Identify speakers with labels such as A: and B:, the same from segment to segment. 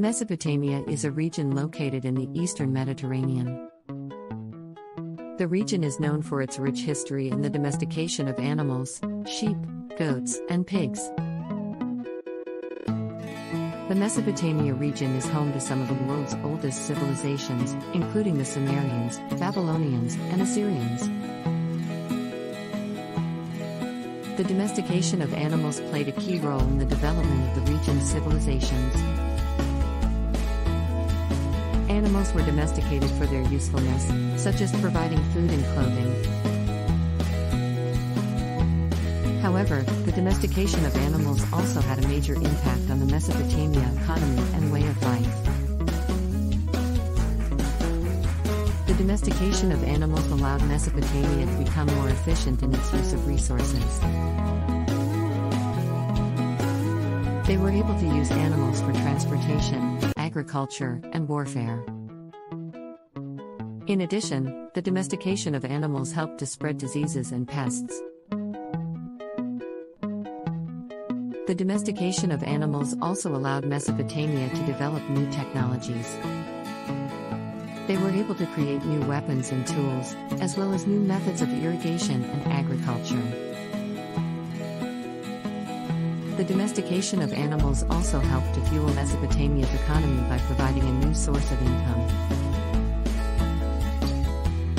A: Mesopotamia is a region located in the eastern Mediterranean. The region is known for its rich history in the domestication of animals, sheep, goats, and pigs. The Mesopotamia region is home to some of the world's oldest civilizations, including the Sumerians, Babylonians, and Assyrians. The domestication of animals played a key role in the development of the region's civilizations. Animals were domesticated for their usefulness, such as providing food and clothing. However, the domestication of animals also had a major impact on the Mesopotamia economy and way of life. The domestication of animals allowed Mesopotamia to become more efficient in its use of resources. They were able to use animals for transportation, agriculture, and warfare. In addition, the domestication of animals helped to spread diseases and pests. The domestication of animals also allowed Mesopotamia to develop new technologies. They were able to create new weapons and tools, as well as new methods of irrigation and agriculture. The domestication of animals also helped to fuel Mesopotamia's economy by providing a new source of income.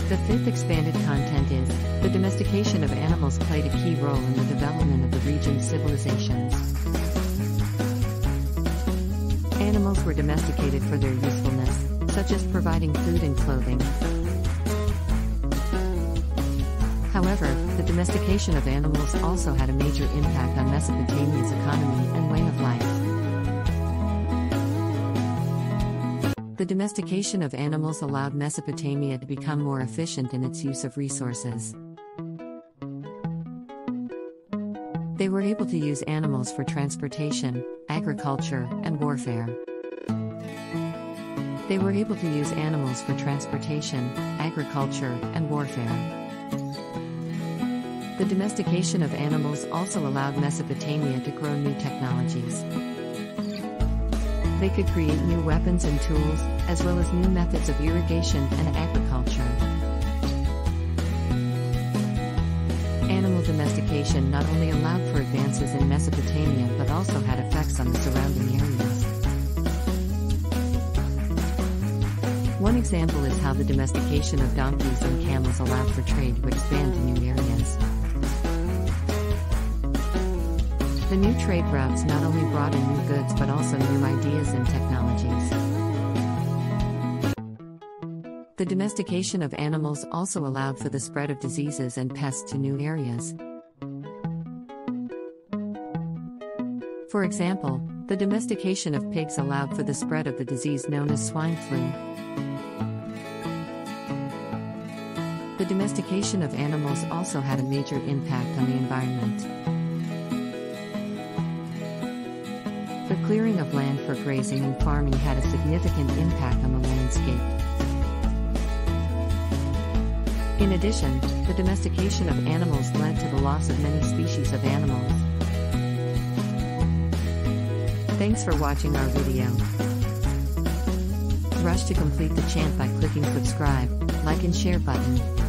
A: The fifth expanded content is the domestication of animals played a key role in the development of the region's civilizations. Animals were domesticated for their usefulness, such as providing food and clothing. However, domestication of animals also had a major impact on Mesopotamia's economy and way of life. The domestication of animals allowed Mesopotamia to become more efficient in its use of resources. They were able to use animals for transportation, agriculture, and warfare. They were able to use animals for transportation, agriculture, and warfare. The domestication of animals also allowed Mesopotamia to grow new technologies. They could create new weapons and tools, as well as new methods of irrigation and agriculture. Animal domestication not only allowed for advances in Mesopotamia but also had effects on the surrounding areas. One example is how the domestication of donkeys and camels allowed for trade to expand to new areas. The new trade routes not only brought in new goods but also new ideas and technologies. The domestication of animals also allowed for the spread of diseases and pests to new areas. For example, the domestication of pigs allowed for the spread of the disease known as swine flu. The domestication of animals also had a major impact on the environment. The clearing of land for grazing and farming had a significant impact on the landscape. In addition, the domestication of animals led to the loss of many species of animals. Thanks for watching our video. Rush to complete the chant by clicking subscribe, like and share button.